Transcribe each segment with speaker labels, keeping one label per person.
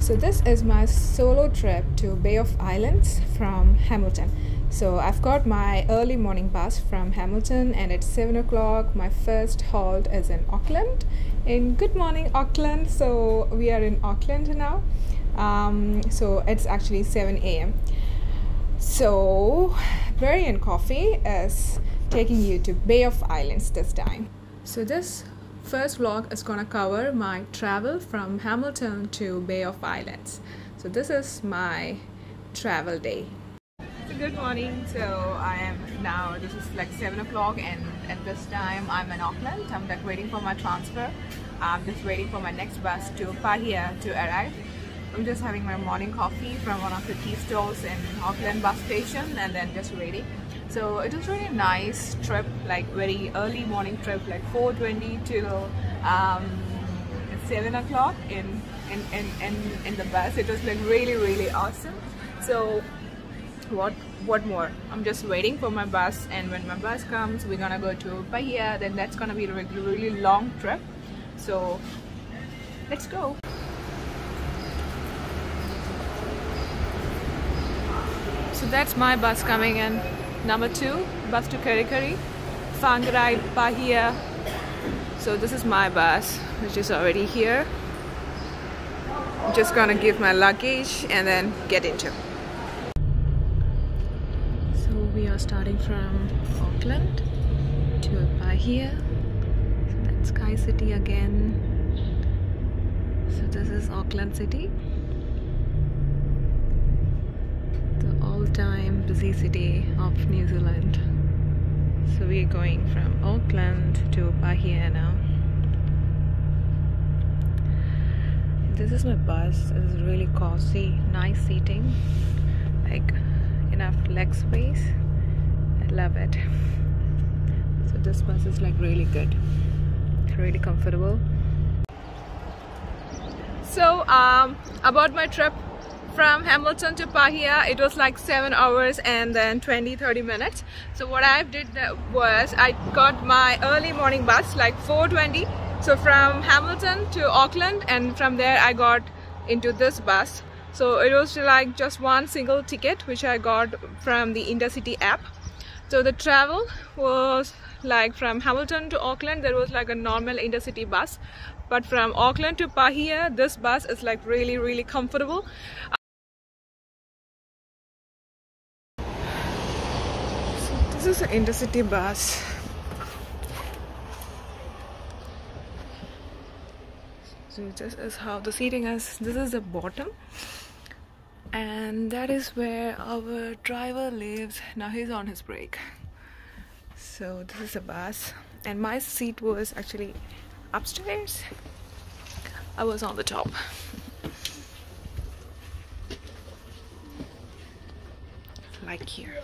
Speaker 1: So this is my solo trip to Bay of Islands from Hamilton. So I've got my early morning bus from Hamilton and it's 7 o'clock. My first halt is in Auckland. In good morning Auckland. So we are in Auckland now. Um, so it's actually 7 a.m. So Berry and Coffee is taking you to Bay of Islands this time. So this first vlog is gonna cover my travel from Hamilton to Bay of Islands. So this is my travel day. So good morning. So I am now, this is like 7 o'clock and at this time I'm in Auckland. I'm like waiting for my transfer. I'm just waiting for my next bus to Paihia to arrive. I'm just having my morning coffee from one of the tea stalls in Auckland bus station and then just waiting. So it was really nice trip like very early morning trip like 4.20 till um, 7 o'clock in in, in, in in the bus. It was like really really awesome. So what what more? I'm just waiting for my bus and when my bus comes we're gonna go to Paihia then that's gonna be a really long trip. So let's go so that's my bus coming in Number two, bus to Kerikeri, Whangarei, Paihia. So this is my bus, which is already here. I'm just gonna give my luggage and then get into. So we are starting from Auckland to Paihia. So that's Sky City again. So this is Auckland City. Busy city of New Zealand. So we're going from Auckland to Paihia now. This is my bus. It's really cozy, nice seating, like enough leg space. I love it. So this bus is like really good, really comfortable. So um, about my trip from Hamilton to Paihia it was like 7 hours and then 20-30 minutes. So what I did was I got my early morning bus like 4.20 so from Hamilton to Auckland and from there I got into this bus. So it was like just one single ticket which I got from the Intercity app. So the travel was like from Hamilton to Auckland there was like a normal intercity bus. But from Auckland to Paihia this bus is like really really comfortable is an intercity bus. So this is how the seating is. This is the bottom. And that is where our driver lives. Now he's on his break. So this is a bus. And my seat was actually upstairs. I was on the top. like here.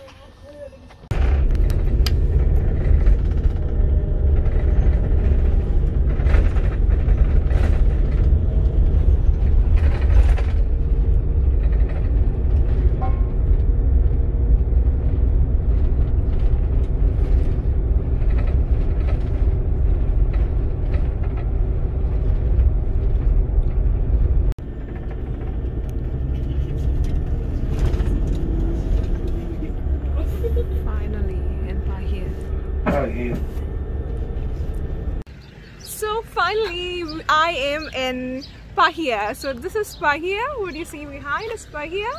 Speaker 1: So finally I am in Paihia. So this is Paihia. What do you see behind is Paihia.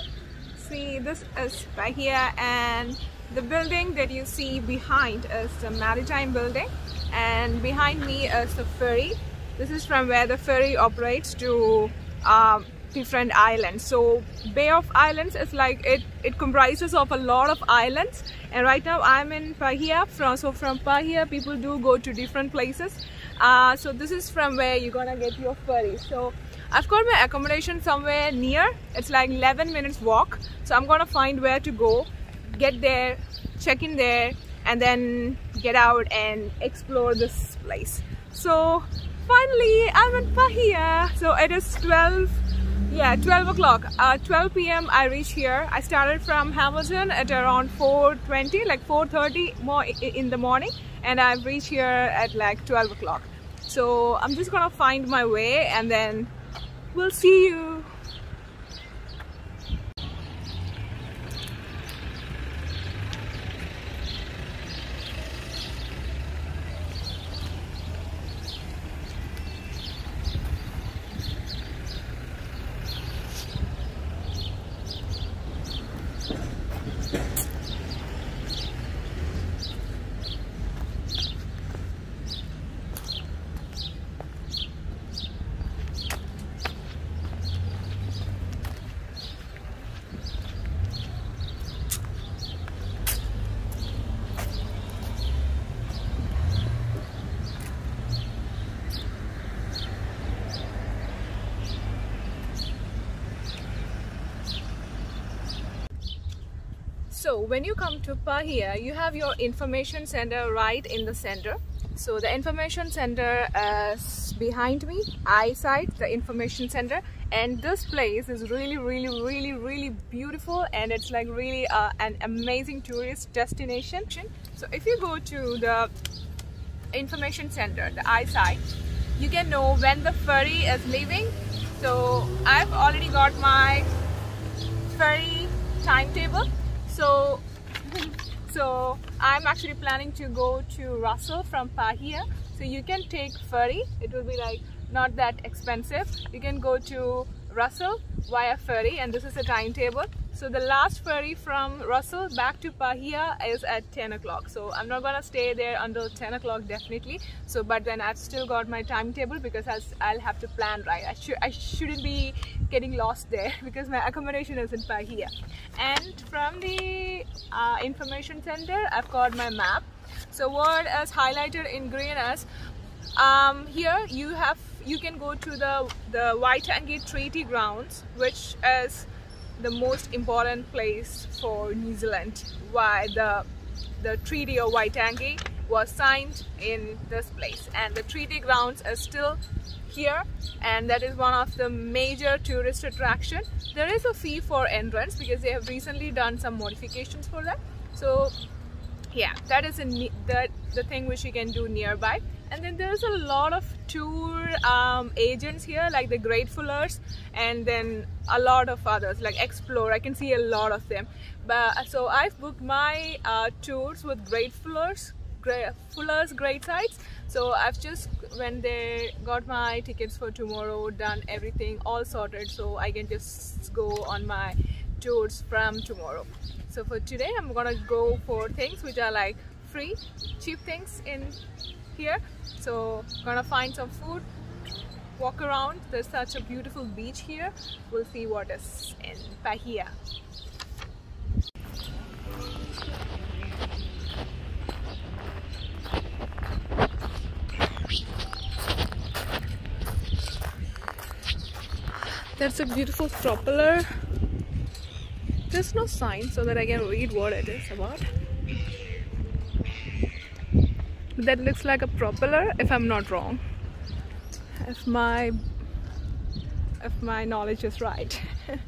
Speaker 1: See this is Paihia and the building that you see behind is the maritime building and behind me is the ferry. This is from where the ferry operates to um, different islands so bay of islands is like it it comprises of a lot of islands and right now i'm in paihia from so from paihia people do go to different places uh, so this is from where you're gonna get your ferry so I've got my accommodation somewhere near. It's like 11 minutes walk. So I'm gonna find where to go get there check in there and then get out and explore this place. So finally I'm in Paihia so it is 12 yeah 12 o'clock. Uh 12 p.m i reached here. I started from hamilton at around 4:20, like 4:30 more in the morning and i've reached here at like 12 o'clock. So i'm just gonna find my way and then we'll see you So when you come to Paihia, you have your information center right in the center. So the information center is behind me, i-SITE, the information center. And this place is really, really, really, really beautiful and it's like really uh, an amazing tourist destination. So if you go to the information center, the i-SITE, you can know when the ferry is leaving. So I've already got my ferry timetable so so I'm actually planning to go to Russell from Paihia so you can take ferry. It will be like not that expensive. You can go to Russell via ferry and this is the timetable so the last ferry from Russell back to Paihia is at 10 o'clock. So I'm not gonna stay there until 10 o'clock definitely. So but then I've still got my timetable because I'll, I'll have to plan right. I, should I shouldn't be getting lost there because my accommodation is in Paihia. And from the uh, information center, I've got my map. So what is highlighted in green is um, here you have you can go to the the Waitangi Treaty Grounds, which is the most important place for New Zealand why the the Treaty of Waitangi was signed in this place. And the treaty grounds are still here and that is one of the major tourist attraction. There is a fee for entrance because they have recently done some modifications for that. So yeah that is a the, the thing which you can do nearby and then there's a lot of tour um, agents here like the Gratefulers and then a lot of others like Explore. I can see a lot of them. But so I've booked my uh, tours with Gratefulers Fullers GreatSights so I've just when they got my tickets for tomorrow done everything all sorted so I can just go on my tours from tomorrow. So for today I'm gonna go for things which are like free cheap things in here. So gonna find some food walk around. There's such a beautiful beach here. We'll see what is in Paihia There's a beautiful propeller. There's no sign so that I can read what it is about that looks like a propeller if I'm not wrong. If my if my knowledge is right